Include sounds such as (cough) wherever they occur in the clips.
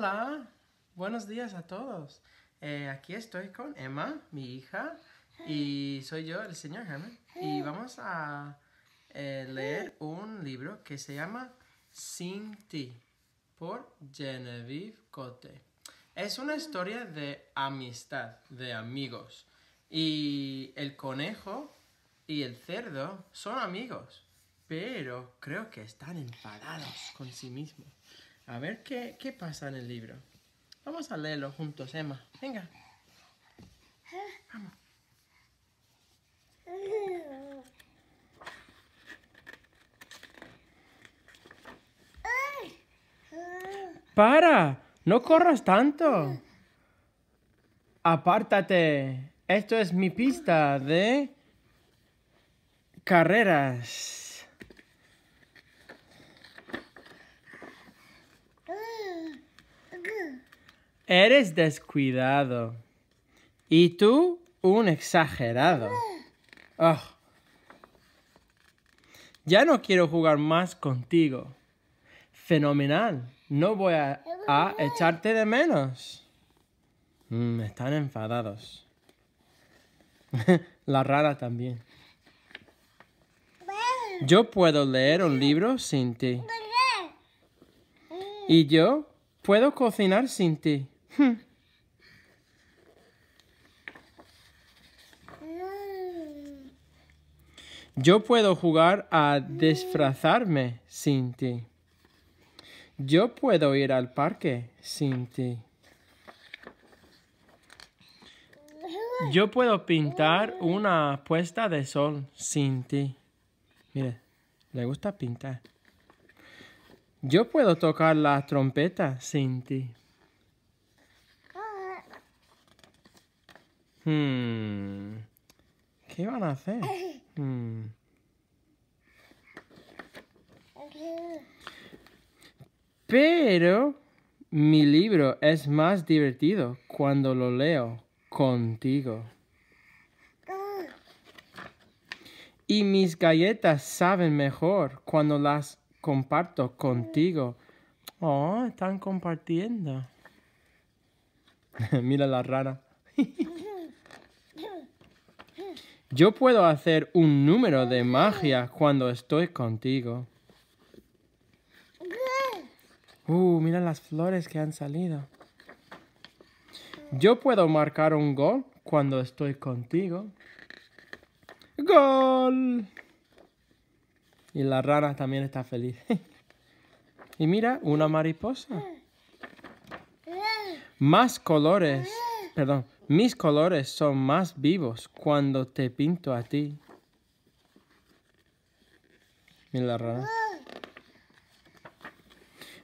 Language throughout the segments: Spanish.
Hola, buenos días a todos. Eh, aquí estoy con Emma, mi hija, y soy yo, el señor Herman. Y vamos a eh, leer un libro que se llama Sin ti, por Genevieve Cote. Es una historia de amistad, de amigos. Y el conejo y el cerdo son amigos, pero creo que están enfadados con sí mismos. A ver qué, qué pasa en el libro. Vamos a leerlo juntos, Emma. Venga. Vamos. ¡Para! ¡No corras tanto! Apártate. Esto es mi pista de carreras. Eres descuidado. Y tú, un exagerado. Ah. Ya no quiero jugar más contigo. Fenomenal. No voy a, echarte de menos. Mm, están enfadados. (laughs) La rara también. Yo puedo leer un libro sin ti. Y yo puedo cocinar sin ti. Hmm. Yo puedo jugar a disfrazarme sin ti. Yo puedo ir al parque sin ti. Yo puedo pintar una puesta de sol sin ti. Mire, le gusta pintar. Yo puedo tocar la trompeta sin ti. Hmm. ¿Qué van a hacer? Hmm. Pero mi libro es más divertido cuando lo leo contigo. Y mis galletas saben mejor cuando las comparto contigo. Oh, están compartiendo. (laughs) Mira la rana. (laughs) Yo puedo hacer un número de magia cuando estoy contigo. Uh, mira las flores que han salido. Yo puedo marcar un gol cuando estoy contigo. ¡Gol! Y la rana también está feliz. (laughs) y mira, una mariposa. Más colores. Perdón. Mis colores son más vivos cuando te pinto a ti. Mira la rana.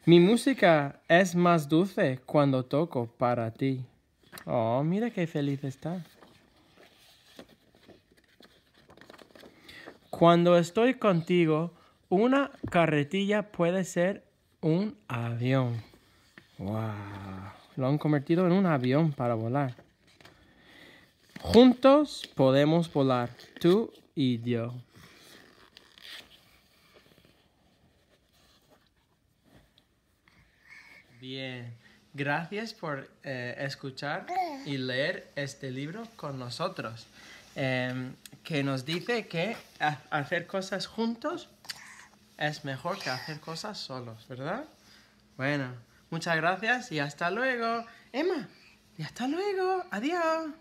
Mi música es más dulce cuando toco para ti. Oh, mira qué feliz está. Cuando estoy contigo, una carretilla puede ser un avión. Wow. Lo han convertido en un avión para volar. Juntos podemos volar, tú y yo. Bien, gracias por eh, escuchar y leer este libro con nosotros, em, que nos dice que hacer cosas juntos es mejor que hacer cosas solos, ¿verdad? Bueno, muchas gracias y hasta luego. Emma, y hasta luego. Adiós.